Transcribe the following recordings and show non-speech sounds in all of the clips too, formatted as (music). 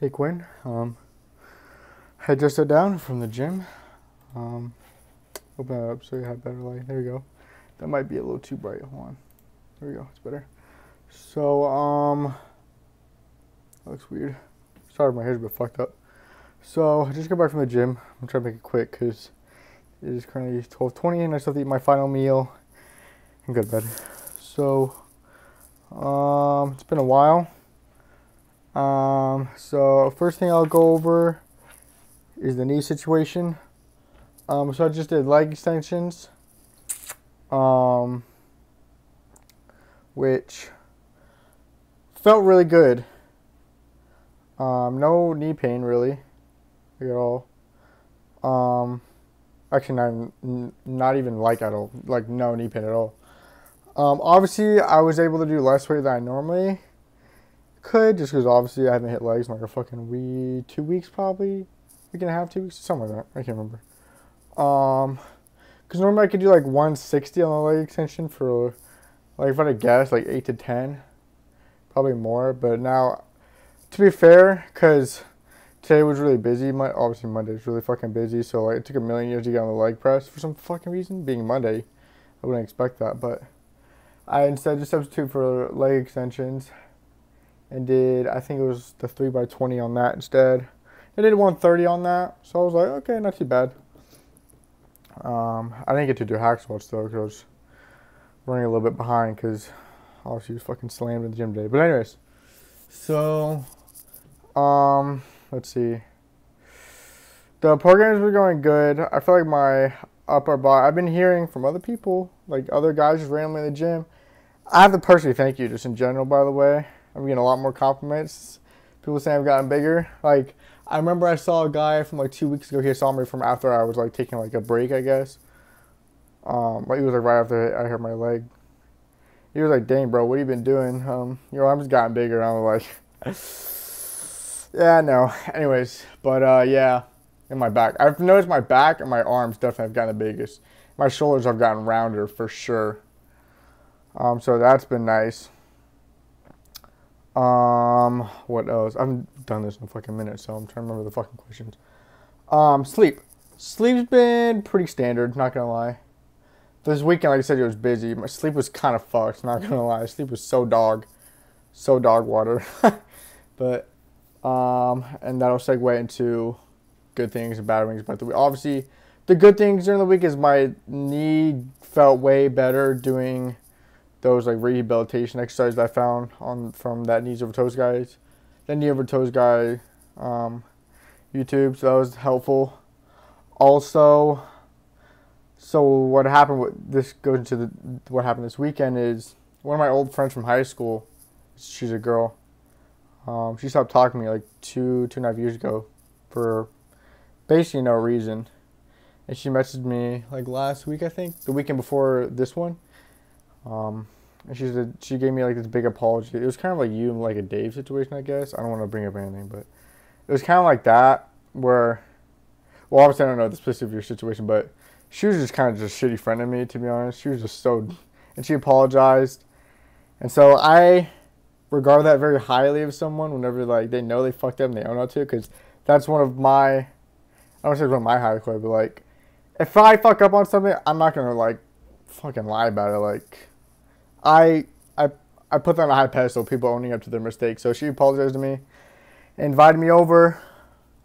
Hey Quinn, um, I just sat down from the gym. Um, open that up so you have better light. There you go. That might be a little too bright. Hold on. There we go. It's better. So, um, that looks weird. Sorry, my hair's a bit fucked up. So, I just got back from the gym. I'm trying to make it quick because it is currently 12:20 and I still have to eat my final meal and go to bed. So, um, it's been a while. Um, so first thing I'll go over is the knee situation. Um, so I just did leg extensions, um, which felt really good. Um, no knee pain really, at all. Um, actually not not even like at all, like no knee pain at all. Um, obviously I was able to do less weight than I normally could just because obviously I haven't hit legs in like a fucking week, two weeks probably, week and a half, two weeks, something like that. I can't remember. Um, because normally I could do like 160 on the leg extension for, like if I had guess, like eight to ten, probably more. But now, to be fair, because today was really busy. My obviously Monday was really fucking busy, so like it took a million years to get on the leg press for some fucking reason. Being Monday, I wouldn't expect that, but I instead just substitute for leg extensions and did I think it was the three by twenty on that instead. I did one thirty on that, so I was like, okay, not too bad. Um, I didn't get to do hack squats though because I was running a little bit behind because obviously was fucking slammed in the gym today. But anyways, so um, let's see. The programs were going good. I feel like my upper body. I've been hearing from other people, like other guys just randomly in the gym. I have to personally thank you, just in general, by the way. I'm getting a lot more compliments. People saying I've gotten bigger. Like I remember I saw a guy from like two weeks ago. He saw me from after I was like taking like a break, I guess. Um, like he was like right after I hurt my leg. He was like, "Dang, bro, what have you been doing?" Um, your arms gotten bigger. (laughs) I was like, "Yeah, no." Anyways, but uh, yeah, in my back, I've noticed my back and my arms definitely have gotten the biggest. My shoulders have gotten rounder for sure. Um, so that's been nice. Um, what else? I haven't done this in a fucking minute, so I'm trying to remember the fucking questions. Um, sleep. Sleep's been pretty standard, not gonna lie. This weekend, like I said, it was busy. My sleep was kind of fucked, not gonna lie. Sleep was so dog, so dog water. (laughs) but, um, and that'll segue into good things and bad things about the week. Obviously, the good things during the week is my knee felt way better doing those like rehabilitation exercises I found on from that knees over toes guys, that knee over toes guy, um, YouTube. So that was helpful. Also, so what happened? With, this goes into the what happened this weekend is one of my old friends from high school. She's a girl. Um, she stopped talking to me like two two and a half years ago, for basically no reason. And she messaged me like last week, I think, the weekend before this one um, and she said she gave me like this big apology. It was kind of like you like a Dave situation, I guess. I don't want to bring up anything, but it was kind of like that where, well, obviously I don't know the specific your situation, but she was just kind of just shitty friend of me, to be honest. She was just so, and she apologized, and so I regard that very highly of someone whenever like they know they fucked up and they own up to it, because that's one of my, I don't say one of my high but like, if I fuck up on something, I'm not gonna like fucking lie about it, like I I I put that on a high pedestal, people owning up to their mistakes. So she apologized to me, invited me over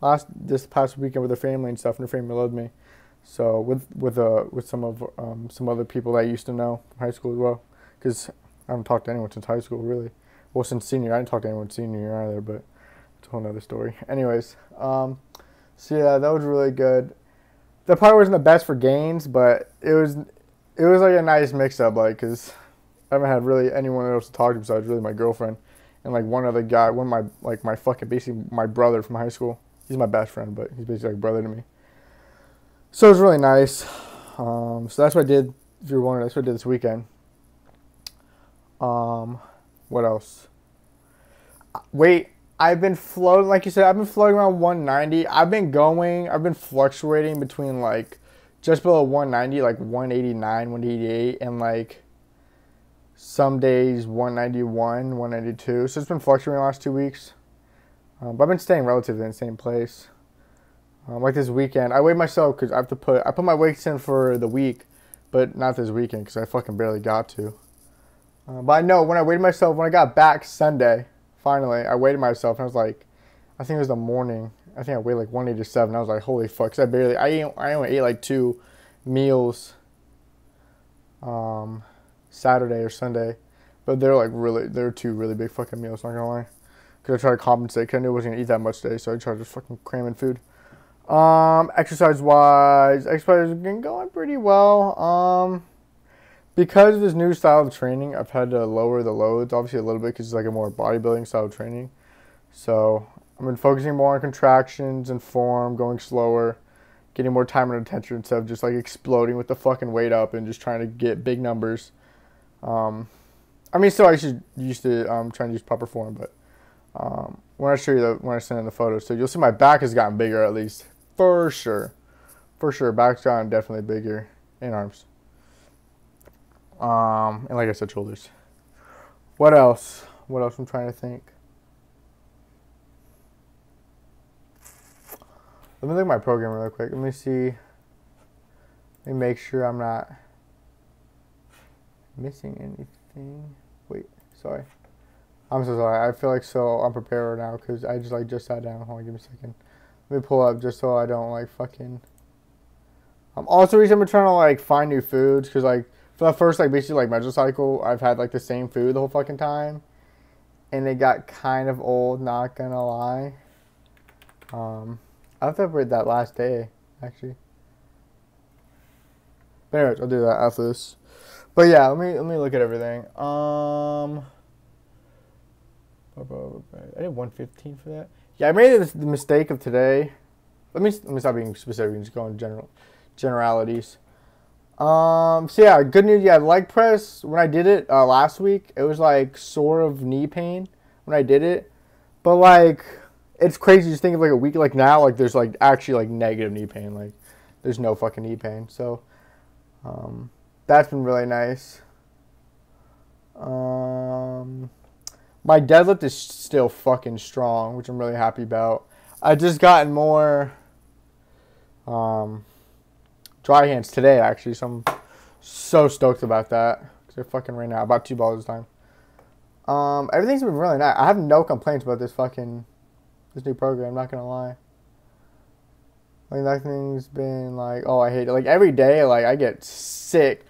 last this past weekend with her family and stuff, and her family loved me. So with with uh with some of um, some other people that I used to know from high school as well, because I haven't talked to anyone since high school really. Well, since senior, I didn't talk to anyone senior year either, but it's a whole nother story. Anyways, um, so yeah, that was really good. The part wasn't the best for gains, but it was it was like a nice mix up, like because I haven't had really anyone else to talk to besides really my girlfriend and like one other guy, one of my like my fucking basically my brother from high school. He's my best friend, but he's basically like brother to me. So it was really nice. Um, so that's what I did. If you're wondering, that's what I did this weekend. Um, what else? Wait, I've been floating, like you said, I've been floating around 190. I've been going, I've been fluctuating between like just below 190, like 189, 188, and like some days 191, 192. So it's been fluctuating the last two weeks. Um, but I've been staying relatively in the same place. Um, like this weekend, I weighed myself because I have to put I put my weights in for the week, but not this weekend because I fucking barely got to. Uh, but I know when I weighed myself when I got back Sunday, finally I weighed myself and I was like, I think it was the morning. I think I weighed like 187. I was like, holy fuck! Cause I barely I I only ate like two meals. Um, Saturday or Sunday, but they're like really they're two really big fucking meals. Not gonna lie, cause I tried to compensate. Cause I knew I wasn't gonna eat that much today, so I tried to fucking cram in food. Um, exercise wise, exercise has been going pretty well. Um, because of this new style of training, I've had to lower the loads obviously a little bit because it's like a more bodybuilding style of training. So I've been focusing more on contractions and form, going slower, getting more time and attention instead of just like exploding with the fucking weight up and just trying to get big numbers. Um, I mean, still I should used to um, trying to use proper form, but um, when I show you the when I send in the photos, so you'll see my back has gotten bigger at least for sure. For sure. Back's gotten definitely bigger. And arms. Um, and like I said, shoulders. What else? What else I'm trying to think? Let me look at my program real quick. Let me see. Let me make sure I'm not missing anything. Wait, sorry. I'm so sorry. I feel like so unprepared right now because I just like just sat down. Hold on, give me a second. Let me pull up just so I don't like fucking. I'm also, reason I'm trying to like find new foods because like for the first like basically like menstrual mesocycle, I've had like the same food the whole fucking time, and it got kind of old. Not gonna lie. Um, I have to read that last day actually. But anyways, I'll do that after this. But yeah, let me let me look at everything. Um, I did 115 for that. Yeah, I made the mistake of today. Let me let me stop being specific and just go in general generalities. Um. So yeah, good news. Yeah, leg press. When I did it uh, last week, it was like sort of knee pain when I did it, but like it's crazy just think of like a week like now like there's like actually like negative knee pain like there's no fucking knee pain so um, that's been really nice. Um my deadlift is still fucking strong, which I'm really happy about. I just gotten more um, dry hands today, actually, so I'm so stoked about that. Because they're fucking right now, about two balls this time. Um, everything's been really nice. I have no complaints about this fucking, this new program, not gonna lie. Like, nothing's been like, oh, I hate it. Like, every day, like, I get sick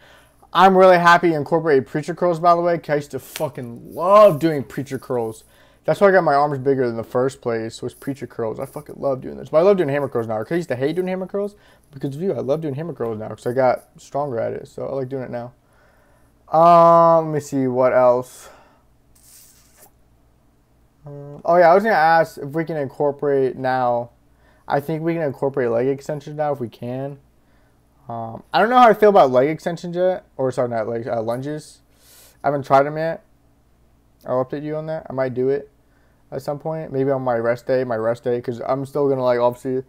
I'm really happy you incorporated preacher curls, by the way, because I used to fucking love doing preacher curls. That's why I got my arms bigger than the first place, was preacher curls. I fucking love doing this. But I love doing hammer curls now. Because I used to hate doing hammer curls. Because of you, I love doing hammer curls now. Because I got stronger at it. So I like doing it now. Um, let me see what else. Um, oh yeah, I was gonna ask if we can incorporate now. I think we can incorporate leg extensions now if we can. Um, I don't know how I feel about leg extensions yet, or sorry, not leg uh, lunges. I haven't tried them yet. I'll update you on that. I might do it at some point, maybe on my rest day, my rest day, because I'm still gonna like obviously.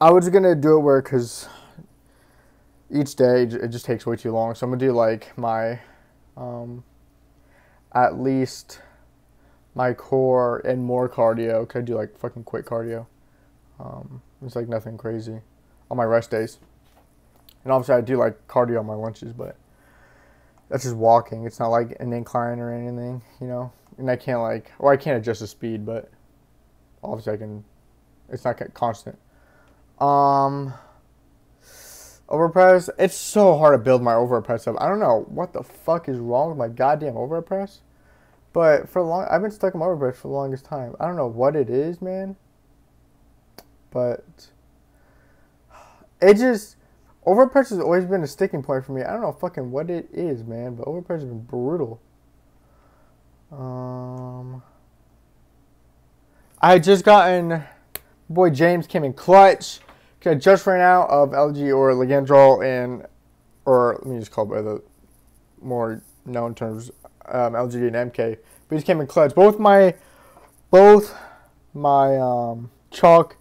I was gonna do it where because each day it just takes way too long, so I'm gonna do like my, um, at least my core and more cardio. Cause I do like fucking quick cardio. Um, it's like nothing crazy on my rest days. And obviously, I do like cardio on my lunches, but that's just walking. It's not like an incline or anything, you know. And I can't like, or I can't adjust the speed, but obviously I can. It's not constant. Um, overpress. It's so hard to build my overpress up. I don't know what the fuck is wrong with my goddamn overpress, but for long, I've been stuck in my overpress for the longest time. I don't know what it is, man. But it just Overpress has always been a sticking point for me. I don't know fucking what it is, man, but overpress has been brutal. Um, I had just gotten, boy James came in clutch. Okay, just ran out of LG or Ligandrol and, or let me just call it by the more known terms, um, LGD and MK. But he came in clutch. Both my, both my um, chalk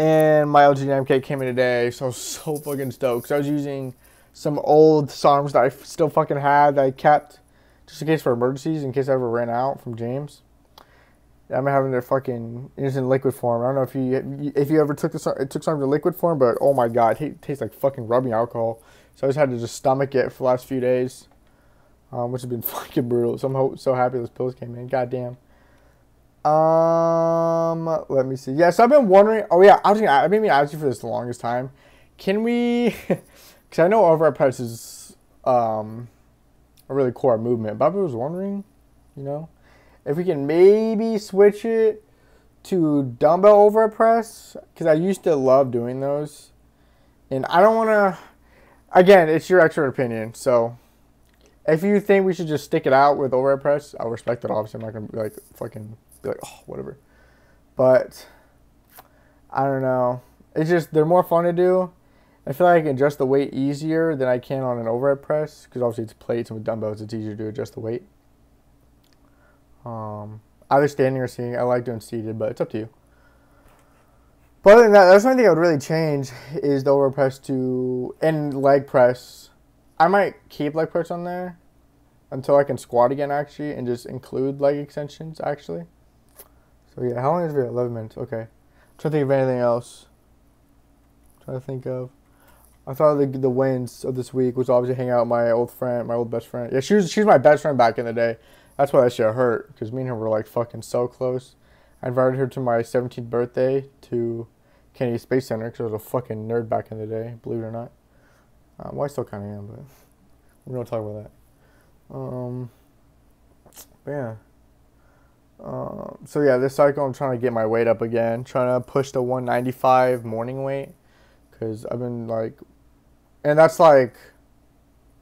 and my LG MK came in today, so I was so fucking stoked. Cause I was using some old SARMs that I still fucking had that I kept just in case for emergencies, in case I ever ran out from James. I'm having their fucking it's in liquid form. I don't know if you if you ever took this it took some to liquid form, but oh my god, it tastes like fucking rubbing alcohol. So I just had to just stomach it for the last few days, um, which has been (laughs) fucking brutal. So I'm so happy those pills came in. Goddamn. Um, let me see. Yeah, so I've been wondering. Oh yeah, I was gonna. I've been asking for this the longest time. Can we? (laughs) Because I know overhead press is um a really core movement. But I was wondering, you know, if we can maybe switch it to dumbbell overhead press because I used to love doing those, and I don't want to. Again, it's your expert opinion, so if you think we should just stick it out with overhead press, I'll respect it. Obviously, I'm not gonna be like fucking be like oh whatever, but I don't know. It's just they're more fun to do. I feel like I can adjust the weight easier than I can on an overhead press because obviously it's plates and with dumbbells it's easier to adjust the weight. Um, either standing or sitting. I like doing seated, but it's up to you. But other than that, that's one thing I would really change is the overhead press to and leg press. I might keep leg press on there until I can squat again actually and just include leg extensions actually. So yeah, how long is it? Eleven minutes. Okay. I'm trying to think of anything else. I'm trying to think of. I thought the the wins of this week was obviously hang out with my old friend, my old best friend. Yeah, she was she's my best friend back in the day. That's why that shit hurt because me and her were like fucking so close. I invited her to my 17th birthday to Kennedy Space Center because I was a fucking nerd back in the day, believe it or not. Um, well, I still kind of am, but we don't talk about that. Um, but yeah. Um, so yeah, this cycle I'm trying to get my weight up again, trying to push the 195 morning weight because I've been like, and that's like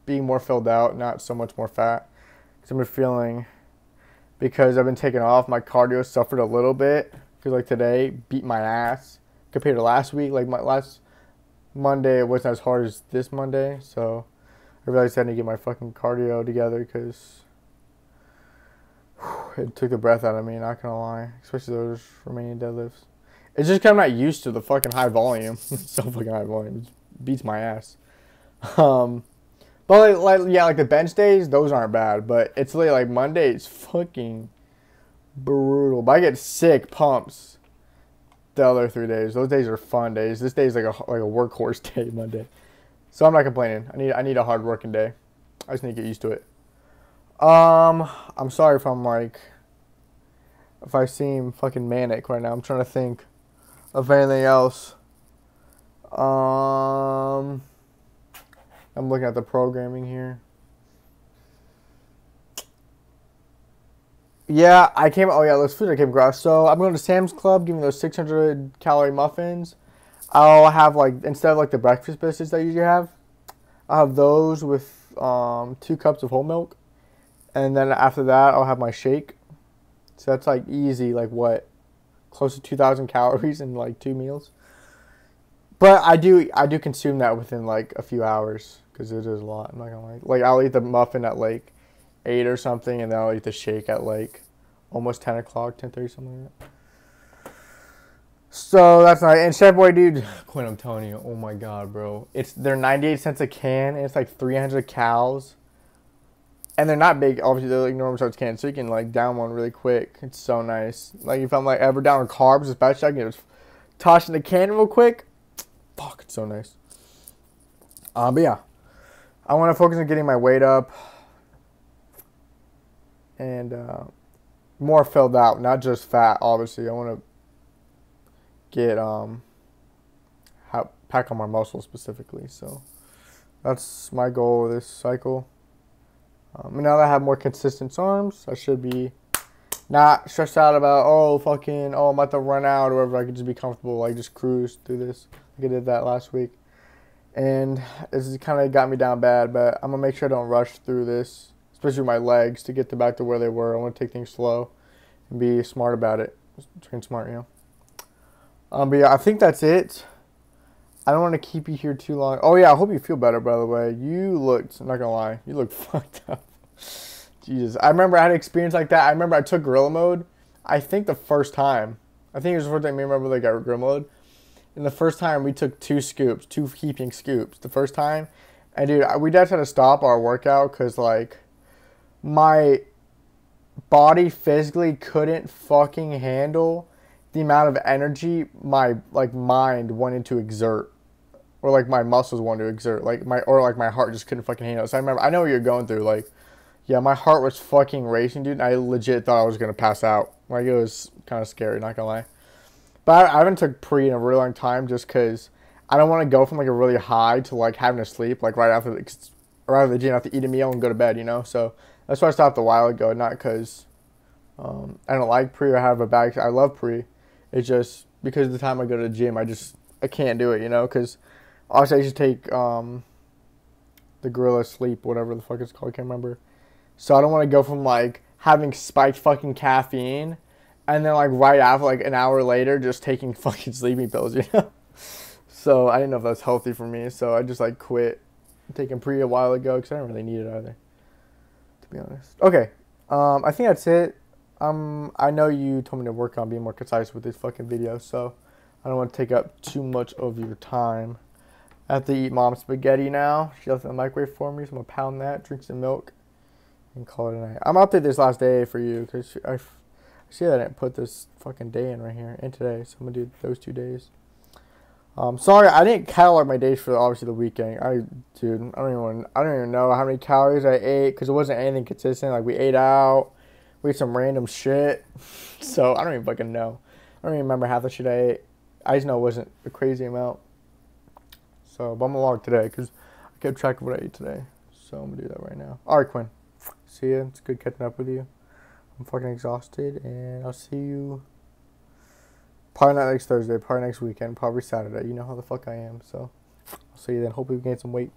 being more filled out, not so much more fat. Because I've been feeling, because I've been taking off, my cardio suffered a little bit. Because like today beat my ass compared to last week. Like my last Monday, it wasn't as hard as this Monday. So I realized I had to get my fucking cardio together because it took the breath out of me. Not gonna lie, especially those Romanian deadlifts. It's just kind of not used to the fucking high volume. (laughs) so fucking high volume. It beats my ass. Um, but like, like, yeah, like the bench days, those aren't bad. But it's like, like Monday, it's fucking brutal. But I get sick pumps the other three days. Those days are fun days. This day is like a like a workhorse (laughs) day, Monday. So I'm not complaining. I need I need a hard working day. I just need to get used to it. Um, I'm sorry if I'm like if I seem fucking manic right now. I'm trying to think of anything else. Um, I'm looking at the programming here. Yeah, I came. Oh yeah, those food I came across. So I'm going to Sam's Club, give me those 600 calorie muffins. I'll have like instead of like the breakfast biscuits I usually have, I'll have those with um, two cups of whole milk, and then after that I'll have my shake. So that's like easy, like what close to 2,000 (laughs) calories in like two meals. But I do I do consume that within like a few hours because it is a lot. I'm not gonna lie. Like I'll eat the muffin at like eight or something, and then I'll eat the shake at like almost 10 o'clock, 10:30, something like that. So that's not And Chef Boy, dude, Quinn, I'm telling you, oh my god, bro, it's they're 98 cents a can, and it's like 300 calories and they're not big. Obviously, they're like normal size cans, so you can like down one really quick. It's so nice. Like if I'm like ever down on carbs, especially, I can just toss in the can real quick. Fuck, it's so nice. Um, but yeah, I want to focus on getting my weight up and uh, more filled out, not just fat. Obviously, I want to get um pack on my muscles specifically. So that's my goal this cycle. Um, now that I have more consistent SARMs, I should be not stressed out about oh fucking oh I'm about to run out or whatever. I could just be comfortable, like just cruise through this. Like I did that last week, and this kind of got me down bad. But I'm gonna make sure I don't rush through this, especially my legs, to get to back to where they were. I want to take things slow and be smart about it. Train smart, you know. Um, but yeah, I think that's it. I don't want to keep you here too long. Oh yeah, I hope you feel better. By the way, you looked. I'm not gonna lie, you look (laughs) fucked up. Jesus, I remember I had an experience like that. I remember I took gorilla mode. I think the first time. I think it was the first time I remember like I gorilla mode. And the first time we took two scoops, two heaping scoops. The first time, and dude, we just had to stop our workout because like my body physically couldn't fucking handle the amount of energy my like mind wanted to exert or like my muscles wanted to exert like my or like my heart just couldn't fucking handle it so i remember i know what you're going through like yeah my heart was fucking racing dude. I legit thought i was gonna pass out. Like it was kind of scary not gonna lie. But i, I haven't took pre in a really long time just because i don't want to go from like a really high to like having to sleep like right after the right after the gym I have to eat a meal and go to bed you know? So that's why i stopped a while ago not because um, i don't like pre or have a bad. i love pre. It's just because of the time I go to the gym, I just I can't do it, you know, because obviously I should take um, the gorilla sleep, whatever the fuck it's called, I can't remember. So I don't want to go from like having spiked fucking caffeine and then like right after like an hour later just taking (laughs) fucking sleeping pills, you know. (laughs) so I didn't know if that's healthy for me, so I just like quit taking pre a while ago because I don't really need it either, to be honest. Okay, um, I think that's it. Um, I know you told me to work on being more concise with this fucking video, so I don't want to take up too much of your time. I have to eat mom's spaghetti now. She left it in the microwave for me, so I'm gonna pound that, drink some milk, and call it a night. I'm gonna this last day for you because I, I see that I didn't put this fucking day in right here and today, so I'm gonna do those two days. Um, sorry, I didn't catalog my days for obviously the weekend. I, dude, I don't even, I don't even know how many calories I ate because it wasn't anything consistent. Like we ate out we ate some random shit. (laughs) So I don't even fucking know. I don't even remember half the shit I ate. I just know it wasn't a crazy amount. So, but I'm gonna log today because I kept track of what I ate today. So I'm gonna do that right now. All right, Quinn. See ya. It's good catching up with you. I'm fucking exhausted, and I'll see you. Probably not next Thursday. Probably next weekend. Probably Saturday. You know how the fuck I am. So I'll see you then. Hope we gain some weight.